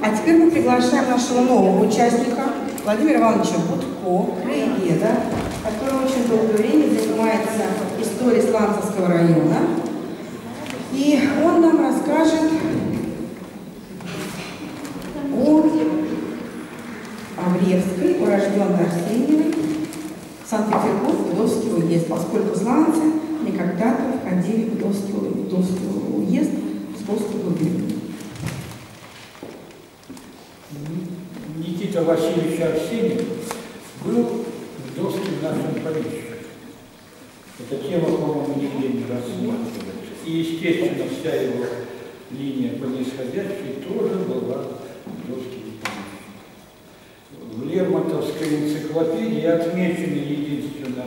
А теперь мы приглашаем нашего нового участника, Владимира Ивановича Будко, краеведа, который очень долгое время занимается историей Сланцевского района. И он нам расскажет о Авревской, урожденной Арсеньевой, Санкт-Петербург, Вдовский уезд, поскольку сланцы не когда-то входили в Вдовский уезд Псковской губернии. Никита Васильевич Арсеньев был вдовским нашим помещиком. Эта тема, по-моему, нигде не рассматривается. И, естественно, вся его линия по нисходящей тоже была вдовским помещиком. В Лермонтовской энциклопедии отмечены единственно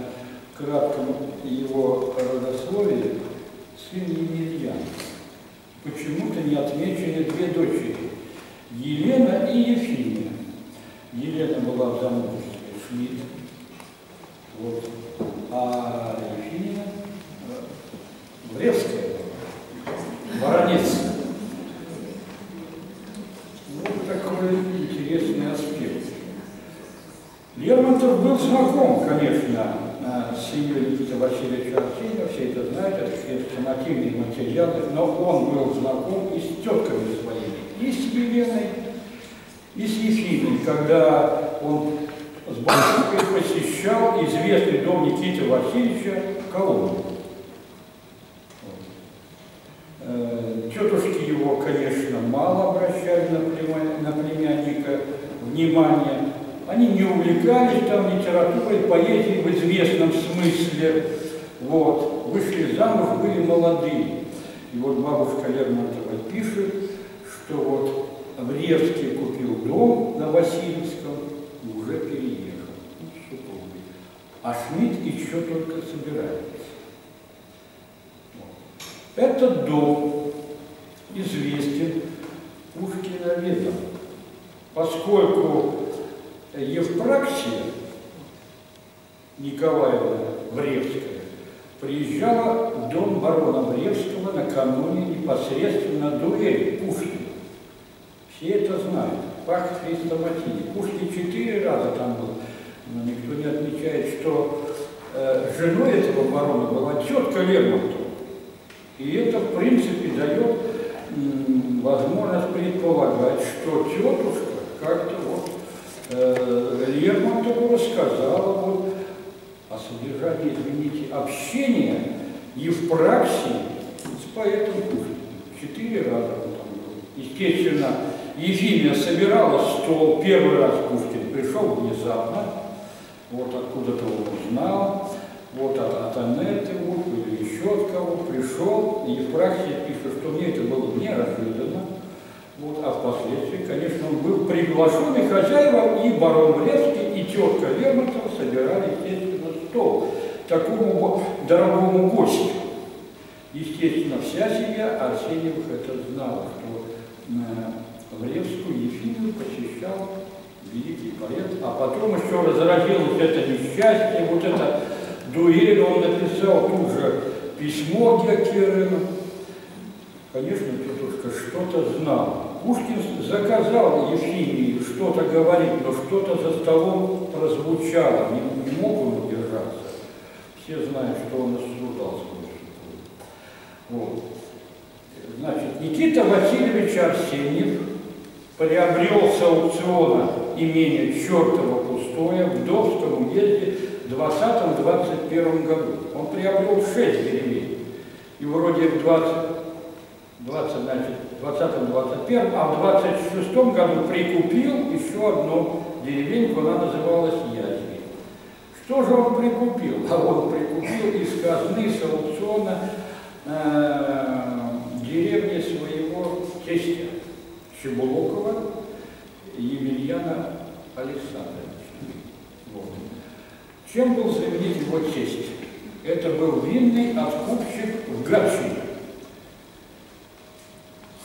кратком его родословие сын Емельян. Почему-то не отмечены две дочери – Елена и Ефимия. Елена была в замужестве Шмидт, вот. а Ефимия э, Вревская, Воронец. Вот такой интересный аспект. Лермонтов был знаком, конечно, э, с семьей Никиты Васильевича Арсеньева, все это знают, это хрестоматийные материалы, но он был знаком и с тетками своими, и с Еленой, и с Ефимией, когда он с бабушкой посещал известный дом Никиты Васильевича Коломбу. Э, Тетушки его, конечно, мало обращали на, племя- на племянника внимание. Они не увлекались там литературой, поэзией в известном смысле. Вот. Вышли замуж, были молодые. И вот бабушка Лермонтова пишет, что вот Вревский купил дом на Васильевском и уже переехал ну. А Шмидт еще только собирается. Этот дом известен Пушкиноведом, поскольку Евпраксия Николаевна Вревская приезжала в дом барона Вревского накануне непосредственно дуэли Пушкина. Все это знают. Факт хрестоматии. Пушкин четыре раза там был, но никто не отмечает, что э, женой этого барона была тетка Лермонтова. И это, в принципе, дает возможность предполагать, что тетушка как-то вот э, Лермонтову рассказала вот о содержании, извините, общения Евпраксии с поэтом Пушкиным. Четыре раза он там был. Естественно, Ефимия собирала стол, первый раз Пушкин пришел внезапно, вот откуда-то он узнал, вот от, от Анетты вот, или еще от кого пришел, и Евпраксия пишет, что мне это было неожиданно, вот, а впоследствии, конечно, он был приглашен, и хозяева, и барон Вревский, и тетка Лермонтова собирали, естественно, стол такому го- дорогому гостю. Естественно, вся семья Арсеньевых это знала, что э, Вревскую Ефимию посещал великий поэт, а потом еще разразилось это несчастье, вот это дуэль, он написал тут же письмо Геккерину. Конечно, тетушка что-то знала. Пушкин заказал Ефимии что-то говорить, но что-то за столом прозвучало, не, не мог он удержаться. Все знают, что он осуждал свою. Вот. Значит, Никита Васильевич Арсеньев приобрел с аукциона имение Чертово пустое в Довском уезде в 20-21 году. Он приобрел 6 деревень. И вроде в 20, 20 значит, 20-21, а в 26 году прикупил еще одну деревеньку, она называлась Язви. Что же он прикупил? А он прикупил из казны с аукциона э, Чебулокова Емельяна Александровича. Вот. Чем был знаменит его тесть? Это был винный откупщик в Гатчине.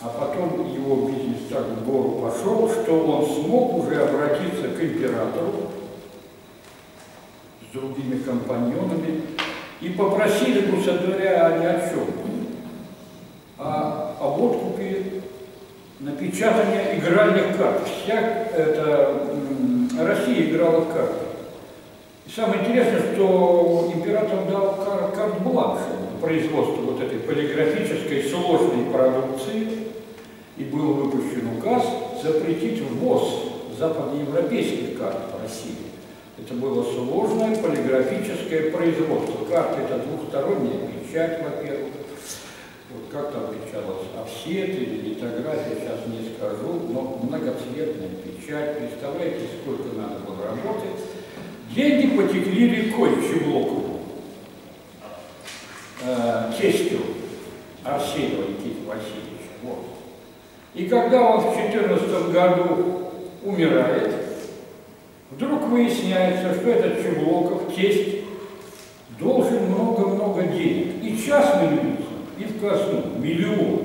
А потом его бизнес так в гору пошел, что он смог уже обратиться к императору с другими компаньонами и попросили государя ни о чем, а об откупе напечатание игральных карт. Вся эта Россия играла в карты. И самое интересное, что император дал кар карт-бланш производству вот этой полиграфической сложной продукции, и был выпущен указ запретить ввоз западноевропейских карт в России. Это было сложное полиграфическое производство. Карта – это двухсторонняя печать, во-первых. Вот как там печаталось, офсет или литография, сейчас не скажу, но многоцветная печать. Представляете, сколько надо было работать. Деньги потекли рекой Чеблоку, э, тестю Арсеньева Никиты Васильевича. Вот. И когда он в 14 году умирает, вдруг выясняется, что этот Чеблоков, тесть, должен много-много денег. И частным лицам, и в казну. Миллион.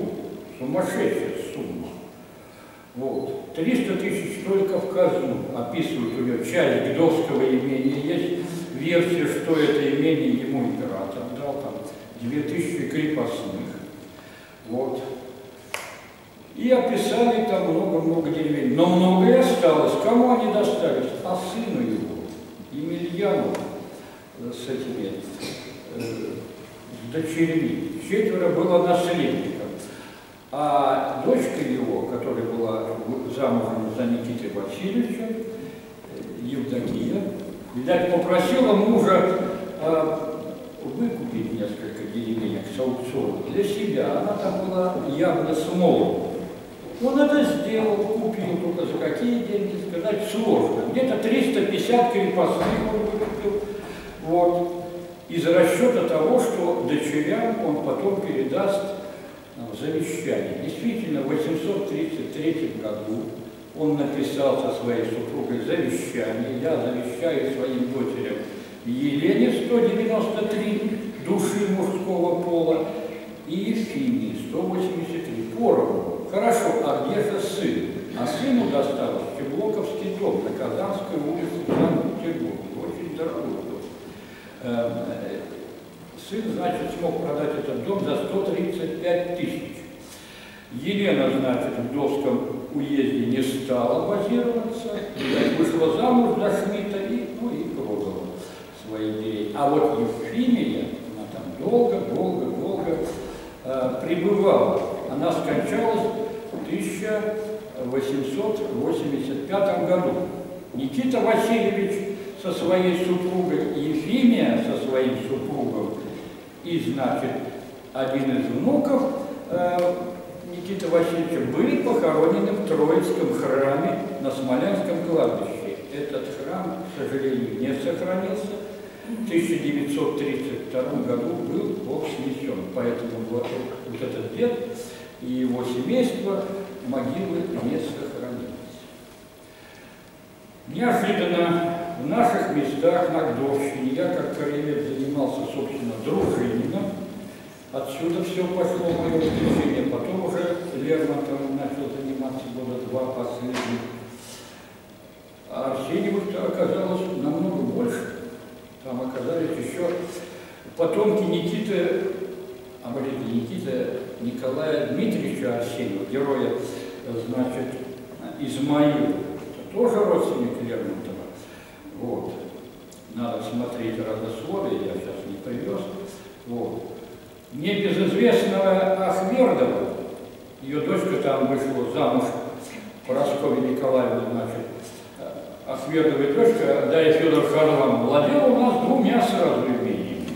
Сумасшедшая сумма. Вот. 300 тысяч только в казну. Описывают у него часть Гдовского имения. Есть версия, что это имение ему император дал. Там 2000 крепостных. Вот. И описали там много-много деревень. Но многое осталось. Кому они достались? А сыну его, Емельяну, э, с этими э, дочерьми. Четверо было наследников. А дочка его, которая была замужем за Никитой Васильевичем, Евдокия, видать, попросила мужа э, выкупить несколько деревенек с аукциона для себя. Она там была явно смолода. Он это сделал, купил, только за какие деньги, сказать сложно. Где-то 350 крепостных он выкупил. Вот. Из расчета того, что дочерям он потом передаст ну, завещание. Действительно, в 833 году он написал со своей супругой завещание. Я завещаю своим дочерям Елене 193 души мужского пола и Ефимии 183 поровну Хорошо, а где же сын? А сыну досталось Чеблоковский дом на Казанской улице в Санкт-Петербурге. Очень дорогой дом. Эм, сын, значит, смог продать этот дом за 135 тысяч. Елена, значит, в Довском уезде не стала базироваться, вышла замуж за Шмидта и, ну, и продала свои деревни. А вот Ефимия, она там долго-долго-долго э, пребывала. Она скончалась в 1885 году. Никита Васильевич со своей супругой, Ефимия со своим супругом и, значит, один из внуков э, Никиты Васильевича были похоронены в Троицком храме на Смоленском кладбище. Этот храм, к сожалению, не сохранился. В 1932 году был Бог снесен. Поэтому вот, вот этот дед и его семейство могилы не сохранились. Неожиданно в наших местах на Гдовщине я как краевед занимался, собственно, дружинином. Отсюда все пошло мое увлечение. Потом уже Лермонтовым начал заниматься года два последних. А Арсеньевых-то оказалось намного больше. Там оказались еще потомки Никиты а Никита Николая Дмитриевича Арсеньева, героя, значит, Измаила, тоже родственник Лермонтова. Вот. Надо смотреть родословие, я сейчас не привез. Вот. Небезызвестного Ахмердова, ее дочка там вышла замуж, Поросковья Николаевна, значит, Ахмердова дочка, Дарья Федор Харлан, владела у нас двумя сразу имениями,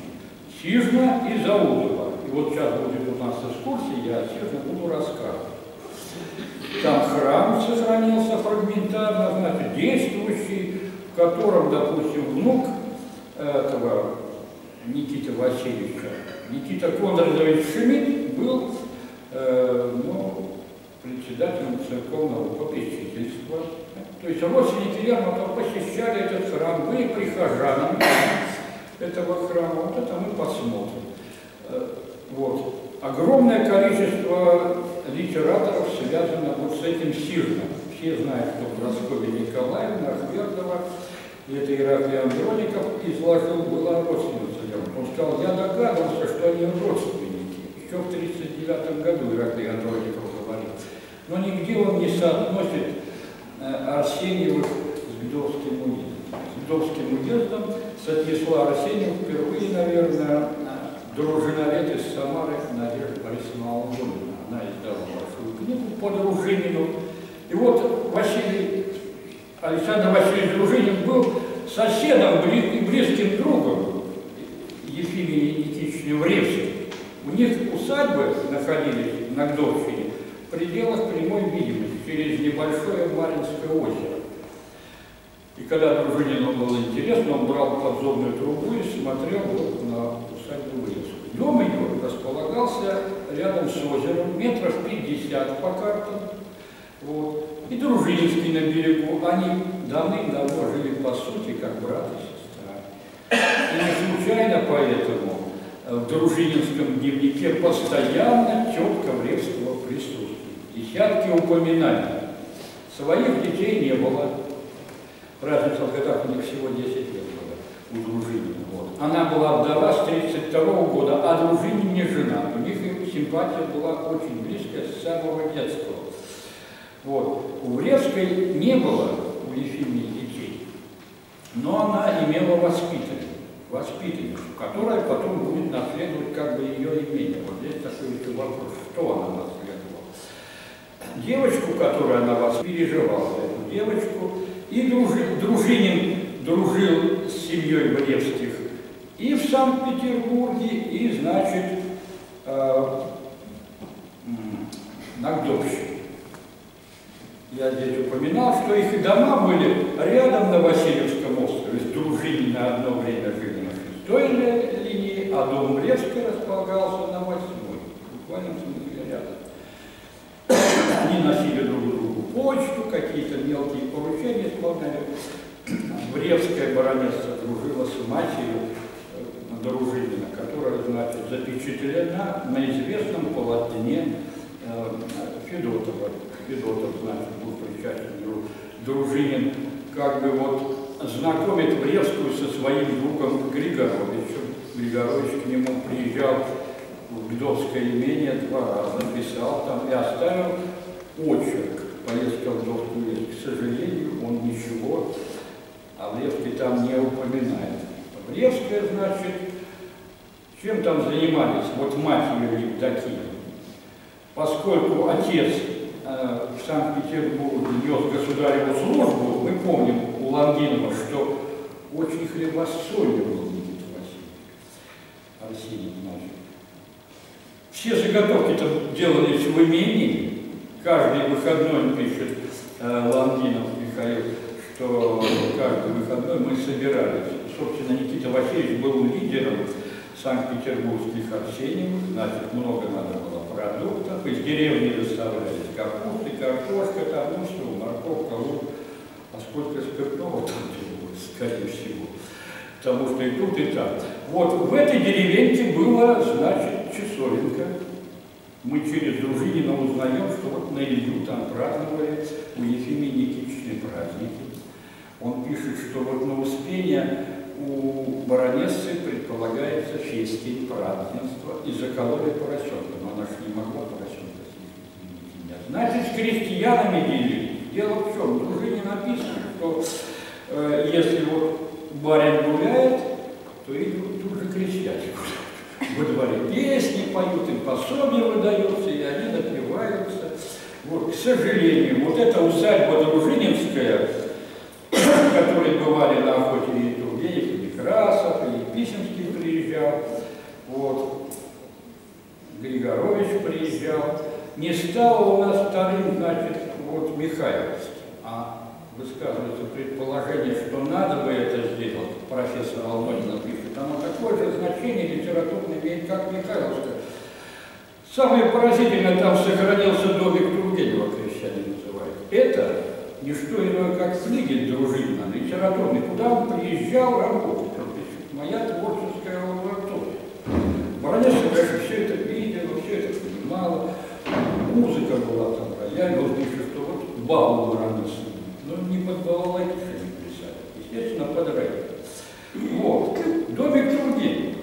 Сижна и Заудова вот сейчас будет у нас экскурсия, я честно буду рассказывать. Там храм сохранился фрагментарно, значит, действующий, в котором, допустим, внук этого Никиты Васильевича, Никита Конрадович Шемид был э, ну, председателем церковного попечительства. То есть родственники Лермонтова посещали этот храм, были прихожанами этого храма. Вот это мы посмотрим. Э, вот. Огромное количество литераторов связано вот с этим сирном. Все знают, что Прасковья Николаевна Ахвердова, это Ираклий Андроников изложил, была родственница Он сказал, я догадывался, что они родственники. Еще в 1939 году Ираклий Андроников говорил. Но нигде он не соотносит э, Арсеньевых с Бедовским уездом. С Бедовским уездом соотнесла Арсеньев впервые, наверное, дружиновед из Самары Надежда Борисовна Алгонина. Она издала большую книгу по Дружинину. И вот Василий, Александр Васильевич Дружинин был соседом и близким другом Ефимии Никитичне в Ревске. У них усадьбы находились на Гдовщине в пределах прямой видимости через небольшое Маринское озеро. И когда Дружинину было интересно, он брал подзорную трубу и смотрел на усадьбу Ревскую. Дом ее располагался рядом с озером, метров 50 по картам. Вот. И Дружинский на берегу. Они давным-давно жили по сути, как брат и сестра. И не случайно поэтому в Дружининском дневнике постоянно четко Вревского присутствует. Десятки упоминаний. Своих детей не было. Разница в годах у них всего 10 лет было у Дружинина. Вот. Она была вдова с 32 -го года, а Дружинин не жена. У них симпатия была очень близкая с самого детства. Вот. У Вревской не было у Ефимии детей, но она имела воспитанницу воспитанницу, которая потом будет наследовать как бы ее имение. Вот здесь такой еще вопрос, что она наследовала. Девочку, которую она вас переживала, эту девочку, и дружи, Дружинин дружил с семьей Бревских и в Санкт-Петербурге, и, значит, э, на Гдовщине. Я здесь упоминал, что их дома были рядом на Васильевском острове, с Дружинина одно время жили той линии, а дом Мревской располагался на восьмой, в буквальном смысле рядом. Они носили друг другу почту, какие-то мелкие поручения исполняли. Бревская баронесса дружила с матерью э, Дружинина, которая, значит, запечатлена на известном полотне э, Федотова. Федотов, значит, был причастен Дружинин, как бы вот знакомит Брестскую со своим другом Григоровичем. Григорович к нему приезжал в Гдовское имение два раза, писал там и оставил очерк. Поездка в Гдовскую уезд. К сожалению, он ничего о Брестке там не упоминает. Брестская, значит, чем там занимались? Вот ее Евдокия. Поскольку отец в Санкт-Петербурге нес государеву службу, мы помним, у Лангинова, что очень хлебосольный был Никита Васильевич, Арсений значит. Все заготовки там делались в имении, каждый выходной, пишет э, Лангинов Михаил, что каждый выходной мы собирались. Собственно, Никита Васильевич был лидером санкт-петербургских Арсеньевых, значит, много надо было продуктов, из деревни доставлялись капусты, картошка, там, ну что, морковка, лук, а сколько спиртного там требуется, скорее всего. Потому что и тут, и там. Вот в этой деревеньке было, значит, часовенка. Мы через Дружинина узнаем, что вот на Илью там праздновали у Ефимии Никитичной праздники. Он пишет, что вот на Успение у баронессы предполагается фестий, празднество, и закололи поросенка. Но она же не могла поросенка съесть. Значит, с крестьянами делили. Дело в чем? В дружине написано, что э, если вот барин гуляет, то и тут же крестьяне во дворе песни поют, им пособия выдаются, и они напиваются. Вот, к сожалению, вот эта усадьба Дружининская, в которой бывали на охоте приезжал, вот, Григорович приезжал, не стало у нас вторым, значит, вот Михайловский, а высказывается предположение, что надо бы это сделать, профессор Алмонина пишет, оно такое же значение литературное имеет, как Михайловская. Самое поразительное, там сохранился домик Тургенева, крестьяне называют. Это не что иное, как флигель дружина, литературный, куда он приезжал работать. Моя творческая лаборатория. Баронесса, конечно, все это видела, все это понимала. Музыка была там, рояль, он пишет, балу баронессы. Но не под балалайки не писали. Естественно, под рэп. Вот. Домик Тургенева.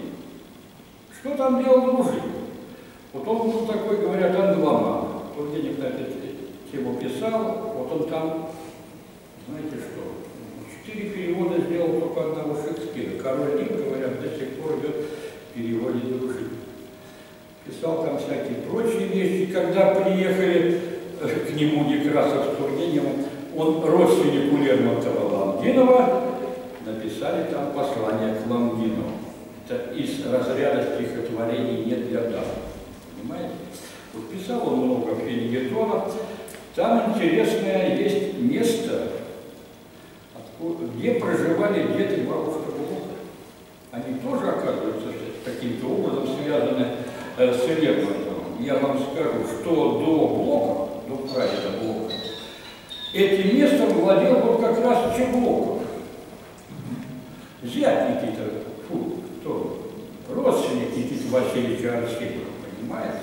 Что там делал дружин? Вот он был такой, говорят, англоман. Тургенев, кстати, тему писал, вот он там, знаете что, четыре перевода сделал только одного Шекспира. Король Лир, говорят, до сих пор идет в переводе души. Писал там всякие прочие вещи. Когда приехали э, к нему Некрасов с Тургеневым, он родственнику Лермонтова Лангинова, написали там послание к Лангинову. Это из разряда стихотворений «Нет для дамы». Понимаете? Вот писал он много фельетонов. Там интересное есть место, где проживали дед и бабушка Блока. Они тоже, оказывается, каким-то образом связаны с Лермонтовым. Я вам скажу, что до Блока, до прадеда Блока, этим местом владел вот как раз Чеблоков. Зять Никита, фу, кто? Родственник Никиты Васильевича Арсеньева, понимаете?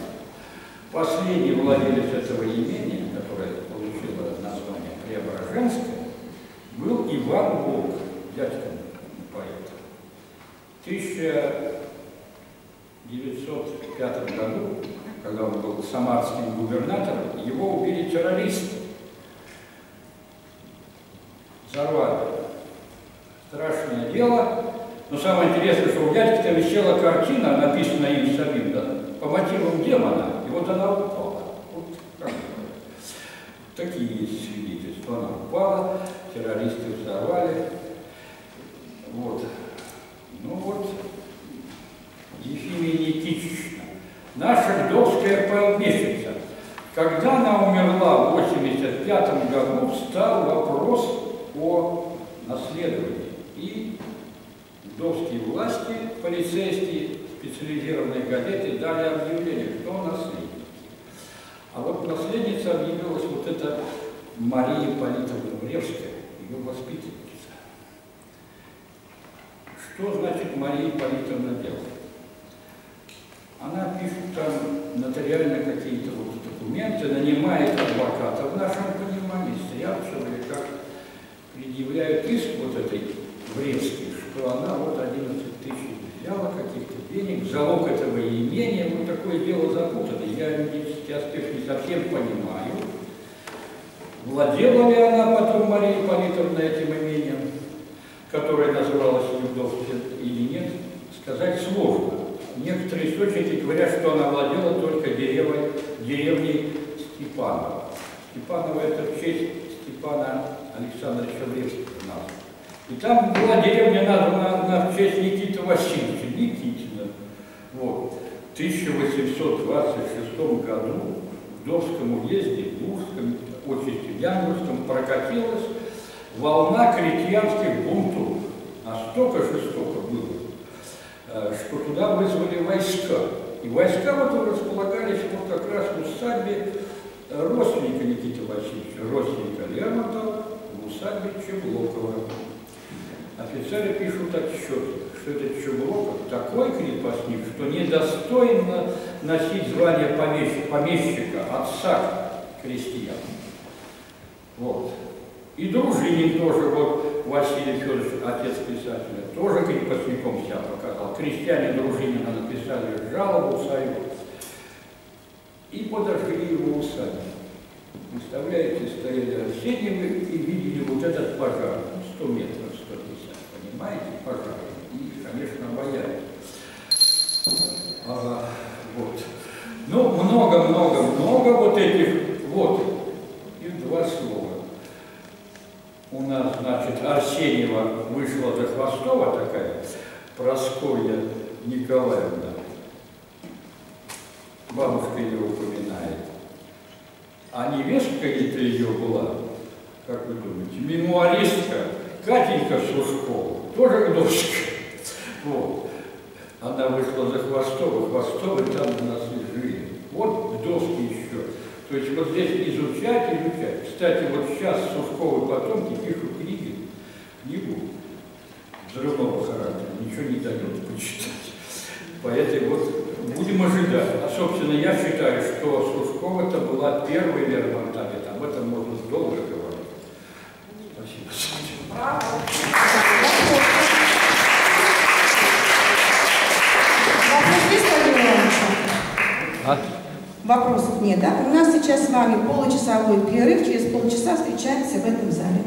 Последний владелец этого имения, которое получило название Преображенское, был Иван Волк, дядька поэта. В 1905 году, когда он был самарским губернатором, его убили террористы. Взорвали. Страшное дело. Но самое интересное, что у дядьки-то висела картина, написанная им самим, да, по мотивам демона, и вот она упала. Вот Такие есть свидетельства. Она упала, террористы взорвали. Вот. Ну вот, Ефимия Никитична, наша Гдовская помещица. Когда она умерла в 85 году, встал вопрос о наследовании. И Гдовские власти, полицейские, специализированные газеты дали объявление, кто наследник. А вот наследница объявилась вот эта Мария Политовна Вревская, ее воспитанница. Что значит Мария Политовна делает? Она пишет там нотариально какие-то вот документы, нанимает адвоката в нашем понимании, стряпцев или как предъявляют иск вот этой Вревской, что она вот 11 тысяч взяла каких-то денег, залог этого имения, вот такое дело запутанное. Я юридический аспект не совсем понимаю. Владела ли она потом Мария Политовна этим имением, которое называлось Юдовским или нет, сказать сложно. Некоторые источники говорят, что она владела только деревой, деревней Степанова. Степанова это в честь Степана Александровича Вревского И там была деревня названа в честь Никиты Васильевича, Никитина. Вот. В 1826 году в Довском уезде, в Лужском, отчасти Янгурском, прокатилась волна крестьянских бунтов. Настолько жестоко было, что туда вызвали войска. И войска вот располагались вот как раз в усадьбе родственника Никиты Васильевича, родственника Лермонтова, в усадьбе Чеблокова. Офицеры пишут отчет, что этот Чеблоков такой крепостник, что недостойно носить звание помещика, помещика отца крестьян. Вот. И Дружинин тоже, вот Василий Федорович, отец писателя, тоже крепостником себя показал. Крестьяне Дружинина написали жалобу в Союз и подожгли его усадьбу. Представляете, стояли Арсеньевы и видели вот этот пожар, 100 метров, 150, понимаете, пожар. И, конечно, боялись. А, вот. Ну, много-много-много вот этих, вот, и два слова. У нас, значит, Арсеньева вышла за Хвостова такая, Просковья Николаевна, бабушка ее упоминает. А невестка это ее была, как вы думаете, мемуаристка Катенька Сушкова, тоже дочка. Вот. Она вышла за Хвостова, Хвостовы там у нас и жили. Вот доски еще. То есть вот здесь изучать, изучать. Кстати, вот сейчас Сушковы потомки пишут книги, книгу характера, ничего не дает почитать. Поэтому вот будем ожидать. А, собственно, я считаю, что Сушкова это была первая Лермонтовец. Об этом можно долго говорить. Спасибо. А? Вопрос. вопросов нет, да? У нас сейчас с вами получасовой перерыв, через полчаса встречаемся в этом зале.